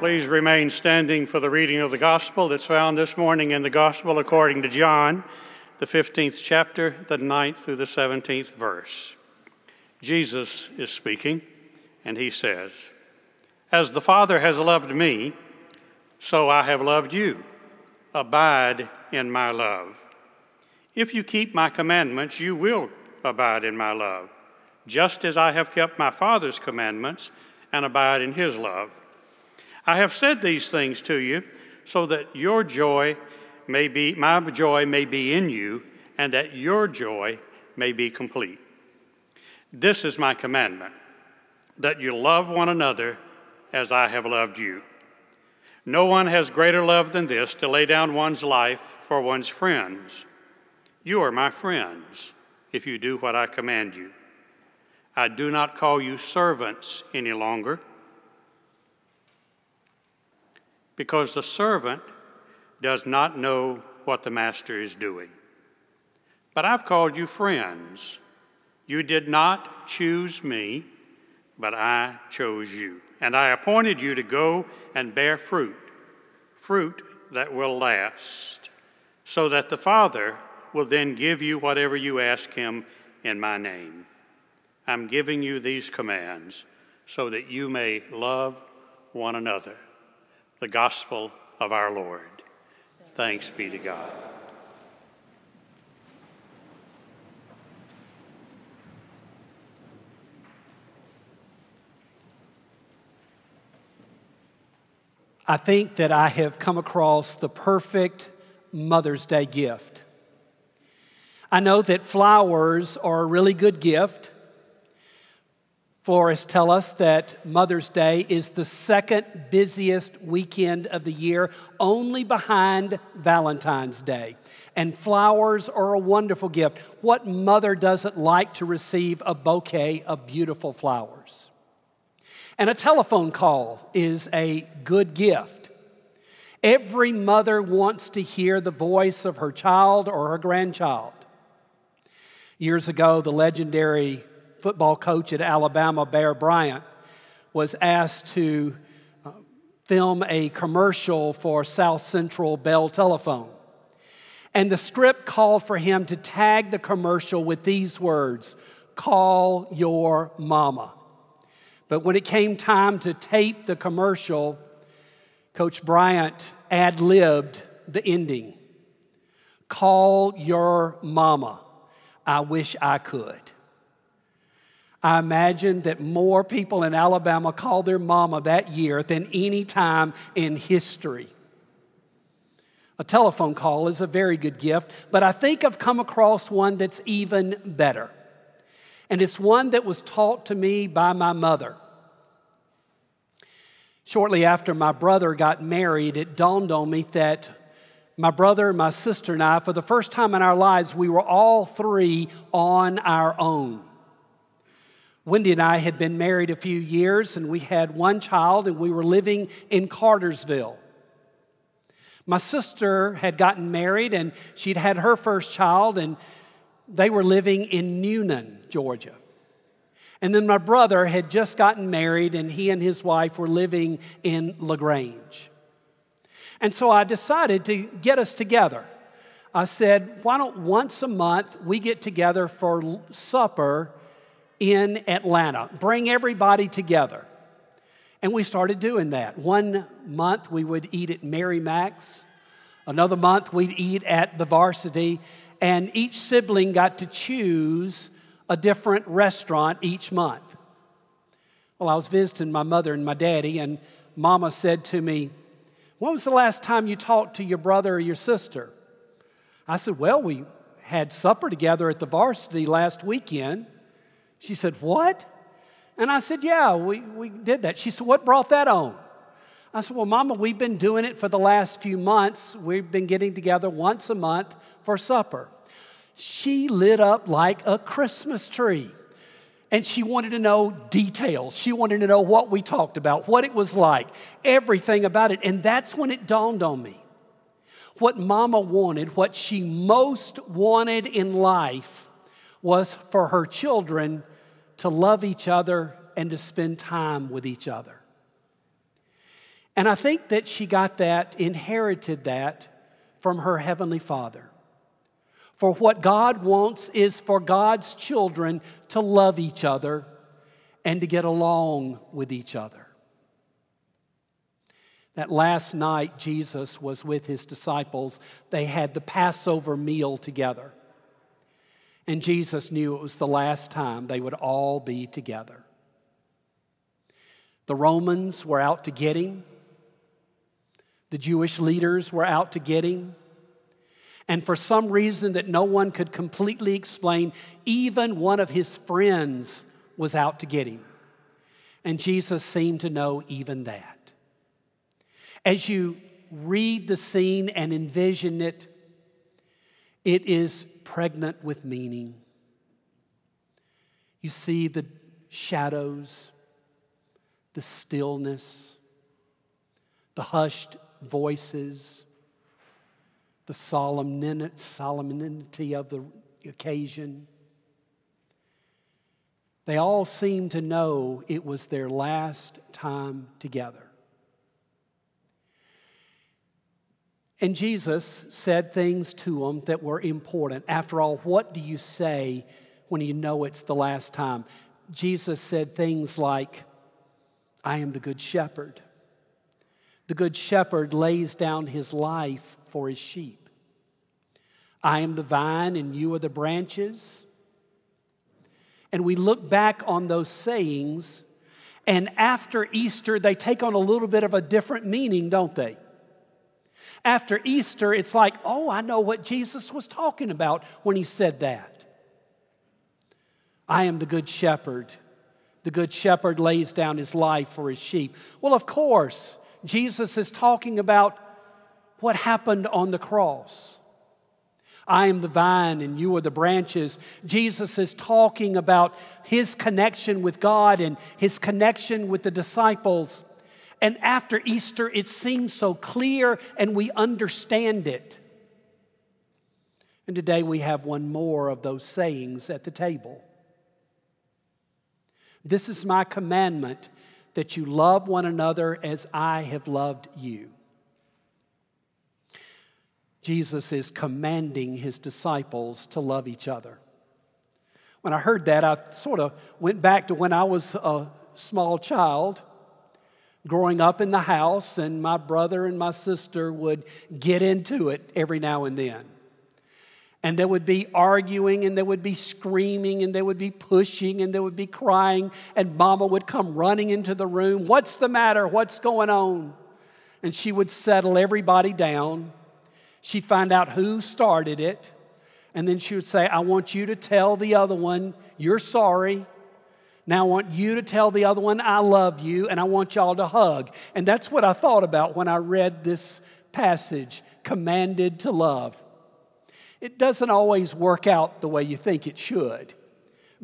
Please remain standing for the reading of the gospel that's found this morning in the gospel according to John, the 15th chapter, the 9th through the 17th verse. Jesus is speaking, and he says, As the Father has loved me, so I have loved you. Abide in my love. If you keep my commandments, you will abide in my love, just as I have kept my Father's commandments and abide in his love. I have said these things to you so that your joy may be, my joy may be in you, and that your joy may be complete. This is my commandment that you love one another as I have loved you. No one has greater love than this to lay down one's life for one's friends. You are my friends if you do what I command you. I do not call you servants any longer because the servant does not know what the master is doing. But I've called you friends. You did not choose me, but I chose you. And I appointed you to go and bear fruit, fruit that will last, so that the Father will then give you whatever you ask him in my name. I'm giving you these commands so that you may love one another the gospel of our Lord. Thanks be to God. I think that I have come across the perfect Mother's Day gift. I know that flowers are a really good gift. Florists tell us that Mother's Day is the second busiest weekend of the year, only behind Valentine's Day. And flowers are a wonderful gift. What mother doesn't like to receive a bouquet of beautiful flowers? And a telephone call is a good gift. Every mother wants to hear the voice of her child or her grandchild. Years ago, the legendary football coach at Alabama, Bear Bryant, was asked to uh, film a commercial for South Central Bell Telephone. And the script called for him to tag the commercial with these words Call your mama. But when it came time to tape the commercial, Coach Bryant ad libbed the ending Call your mama. I wish I could. I imagine that more people in Alabama called their mama that year than any time in history. A telephone call is a very good gift, but I think I've come across one that's even better. And it's one that was taught to me by my mother. Shortly after my brother got married, it dawned on me that my brother, my sister, and I, for the first time in our lives, we were all three on our own. Wendy and I had been married a few years and we had one child and we were living in Cartersville. My sister had gotten married and she'd had her first child and they were living in Newnan, Georgia. And then my brother had just gotten married and he and his wife were living in LaGrange. And so I decided to get us together. I said, why don't once a month we get together for supper in Atlanta. Bring everybody together. And we started doing that. One month we would eat at Mary Mac's, another month we'd eat at the varsity, and each sibling got to choose a different restaurant each month. Well, I was visiting my mother and my daddy, and mama said to me, When was the last time you talked to your brother or your sister? I said, Well, we had supper together at the varsity last weekend. She said, What? And I said, Yeah, we, we did that. She said, What brought that on? I said, Well, Mama, we've been doing it for the last few months. We've been getting together once a month for supper. She lit up like a Christmas tree. And she wanted to know details. She wanted to know what we talked about, what it was like, everything about it. And that's when it dawned on me. What Mama wanted, what she most wanted in life, was for her children to love each other and to spend time with each other. And I think that she got that, inherited that from her Heavenly Father. For what God wants is for God's children to love each other and to get along with each other. That last night, Jesus was with his disciples. They had the Passover meal together. And Jesus knew it was the last time they would all be together. The Romans were out to get him, the Jewish leaders were out to get him. And for some reason that no one could completely explain, even one of his friends was out to get him. And Jesus seemed to know even that. As you read the scene and envision it, it is pregnant with meaning. You see the shadows, the stillness, the hushed voices, the solemnity of the occasion. They all seemed to know it was their last time together. And Jesus said things to them that were important. After all, what do you say when you know it's the last time? Jesus said things like, I am the good shepherd. The good shepherd lays down his life for his sheep. I am the vine and you are the branches. And we look back on those sayings, and after Easter, they take on a little bit of a different meaning, don't they? After Easter, it's like, oh, I know what Jesus was talking about when he said that. I am the good shepherd. The good shepherd lays down his life for his sheep. Well, of course, Jesus is talking about what happened on the cross. I am the vine and you are the branches. Jesus is talking about his connection with God and his connection with the disciples. And after Easter, it seems so clear and we understand it. And today we have one more of those sayings at the table. This is my commandment that you love one another as I have loved you. Jesus is commanding his disciples to love each other. When I heard that, I sort of went back to when I was a small child growing up in the house, and my brother and my sister would get into it every now and then. And there would be arguing and there would be screaming and there would be pushing and there would be crying and mama would come running into the room what's the matter? What's going on? And she would settle everybody down. She'd find out who started it and then she would say i want you to tell the other one you're sorry now I want you to tell the other one, I love you, and I want y'all to hug. And that's what I thought about when I read this passage commanded to love it doesn't always work out the way you think it should,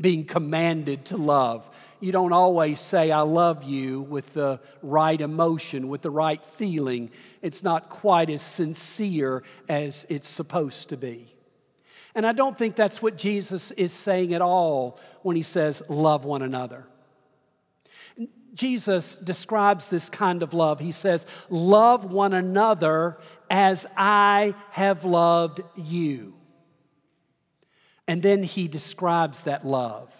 being commanded to love. You don't always say, I love you with the right emotion, with the right feeling. It's not quite as sincere as it's supposed to be. And I don't think that's what Jesus is saying at all when he says, love one another. Jesus describes this kind of love. He says, Love one another as I have loved you. And then he describes that love.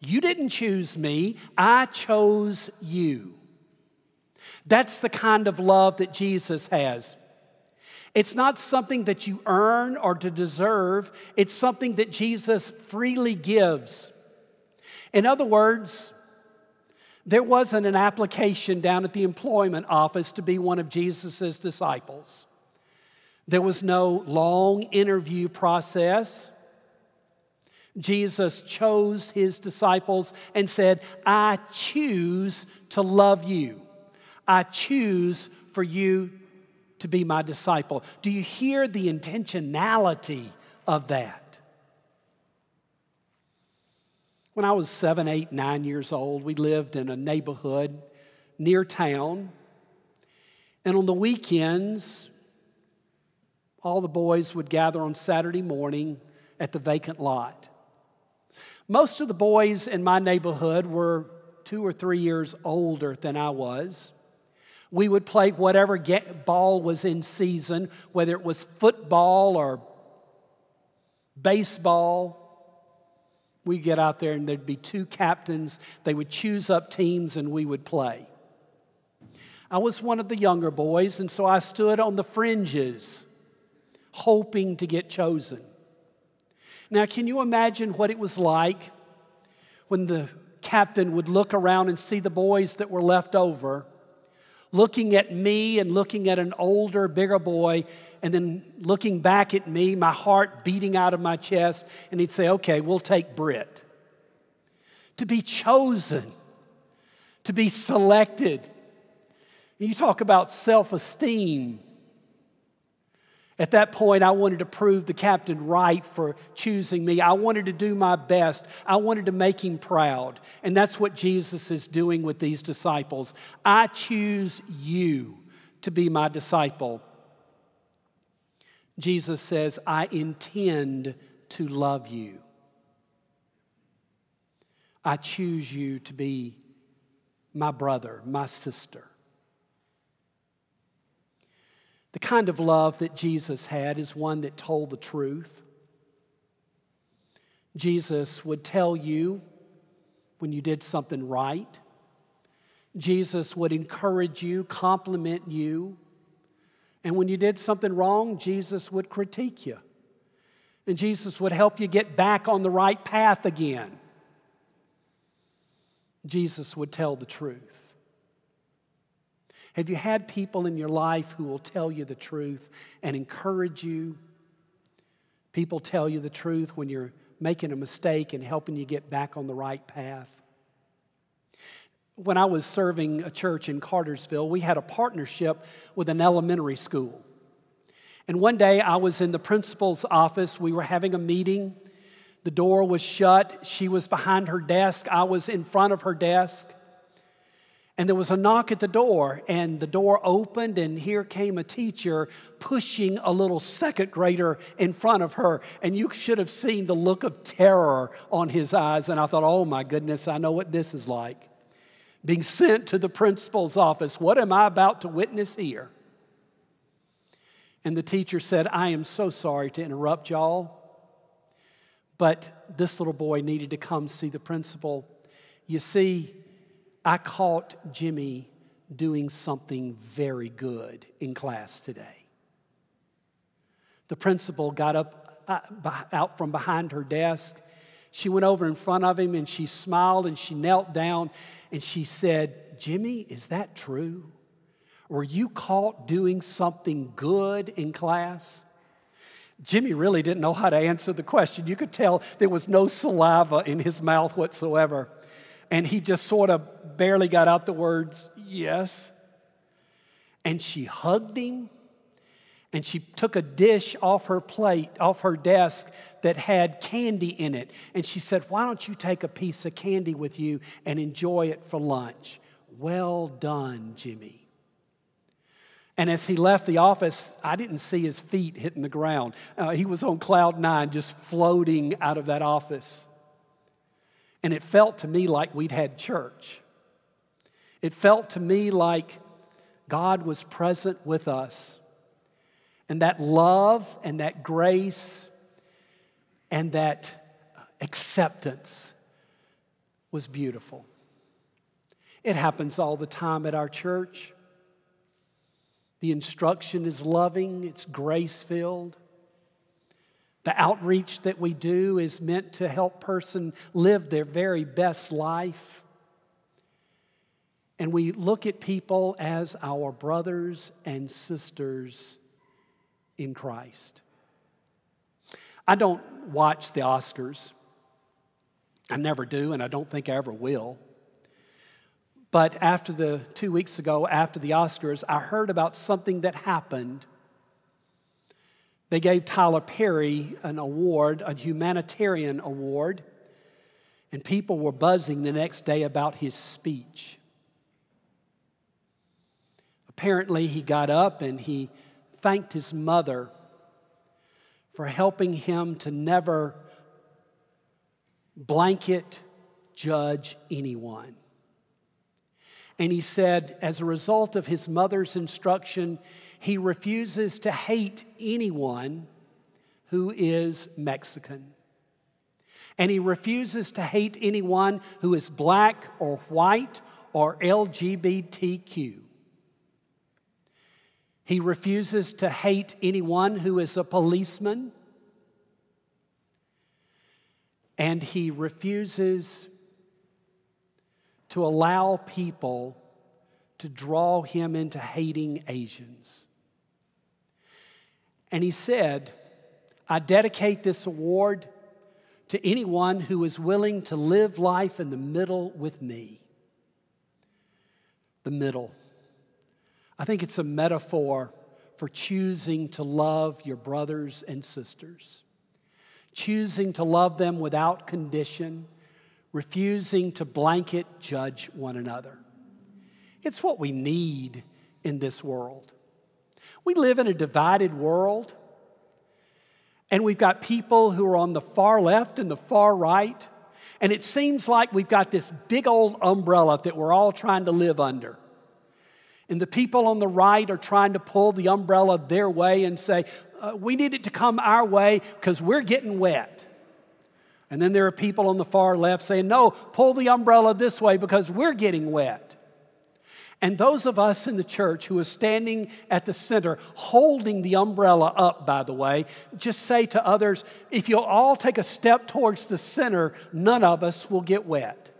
You didn't choose me, I chose you. That's the kind of love that Jesus has. It's not something that you earn or to deserve, it's something that Jesus freely gives. In other words, there wasn't an application down at the employment office to be one of Jesus' disciples. There was no long interview process. Jesus chose his disciples and said, I choose to love you. I choose for you to be my disciple. Do you hear the intentionality of that? When I was seven, eight, nine years old, we lived in a neighborhood near town. And on the weekends, all the boys would gather on Saturday morning at the vacant lot. Most of the boys in my neighborhood were two or three years older than I was. We would play whatever ball was in season, whether it was football or baseball. We'd get out there and there'd be two captains. They would choose up teams and we would play. I was one of the younger boys, and so I stood on the fringes, hoping to get chosen. Now, can you imagine what it was like when the captain would look around and see the boys that were left over, looking at me and looking at an older, bigger boy, and then looking back at me, my heart beating out of my chest, and he'd say, Okay, we'll take Britt. To be chosen, to be selected. You talk about self esteem. At that point, I wanted to prove the captain right for choosing me. I wanted to do my best. I wanted to make him proud. And that's what Jesus is doing with these disciples. I choose you to be my disciple. Jesus says, I intend to love you. I choose you to be my brother, my sister. The kind of love that Jesus had is one that told the truth. Jesus would tell you when you did something right. Jesus would encourage you, compliment you. And when you did something wrong, Jesus would critique you. And Jesus would help you get back on the right path again. Jesus would tell the truth. Have you had people in your life who will tell you the truth and encourage you? People tell you the truth when you're making a mistake and helping you get back on the right path. When I was serving a church in Cartersville, we had a partnership with an elementary school. And one day I was in the principal's office. We were having a meeting. The door was shut. She was behind her desk. I was in front of her desk. And there was a knock at the door, and the door opened, and here came a teacher pushing a little second grader in front of her. And you should have seen the look of terror on his eyes. And I thought, oh my goodness, I know what this is like. Being sent to the principal's office. What am I about to witness here? And the teacher said, I am so sorry to interrupt y'all, but this little boy needed to come see the principal. You see, I caught Jimmy doing something very good in class today. The principal got up uh, out from behind her desk. She went over in front of him and she smiled and she knelt down and she said, Jimmy, is that true? Were you caught doing something good in class? Jimmy really didn't know how to answer the question. You could tell there was no saliva in his mouth whatsoever. And he just sort of barely got out the words, yes. And she hugged him and she took a dish off her plate, off her desk that had candy in it. And she said, Why don't you take a piece of candy with you and enjoy it for lunch? Well done, Jimmy. And as he left the office, I didn't see his feet hitting the ground. Uh, he was on cloud nine, just floating out of that office. And it felt to me like we'd had church. It felt to me like God was present with us. And that love and that grace and that acceptance was beautiful. It happens all the time at our church. The instruction is loving, it's grace filled. The outreach that we do is meant to help person live their very best life. And we look at people as our brothers and sisters in Christ. I don't watch the Oscars. I never do, and I don't think I ever will. But after the two weeks ago, after the Oscars, I heard about something that happened they gave Tyler Perry an award, a humanitarian award, and people were buzzing the next day about his speech. Apparently, he got up and he thanked his mother for helping him to never blanket judge anyone. And he said, as a result of his mother's instruction, he refuses to hate anyone who is Mexican. And he refuses to hate anyone who is black or white or LGBTQ. He refuses to hate anyone who is a policeman. And he refuses to allow people to draw him into hating Asians. And he said, I dedicate this award to anyone who is willing to live life in the middle with me. The middle. I think it's a metaphor for choosing to love your brothers and sisters, choosing to love them without condition, refusing to blanket judge one another. It's what we need in this world. We live in a divided world, and we've got people who are on the far left and the far right, and it seems like we've got this big old umbrella that we're all trying to live under. And the people on the right are trying to pull the umbrella their way and say, uh, we need it to come our way because we're getting wet. And then there are people on the far left saying, no, pull the umbrella this way because we're getting wet. And those of us in the church who are standing at the center, holding the umbrella up, by the way, just say to others if you'll all take a step towards the center, none of us will get wet.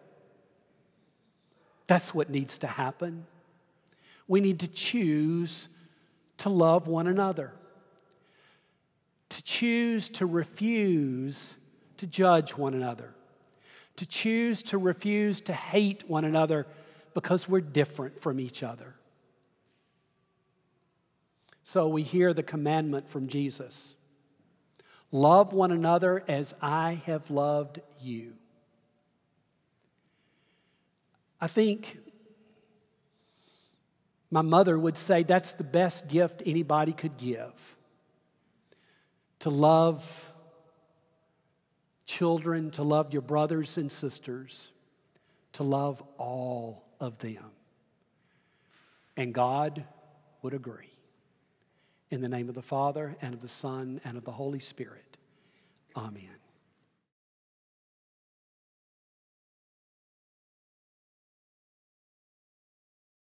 That's what needs to happen. We need to choose to love one another, to choose to refuse to judge one another, to choose to refuse to hate one another because we're different from each other. So we hear the commandment from Jesus love one another as I have loved you. I think my mother would say that's the best gift anybody could give to love children, to love your brothers and sisters, to love all of them. And God would agree. In the name of the Father, and of the Son, and of the Holy Spirit. Amen.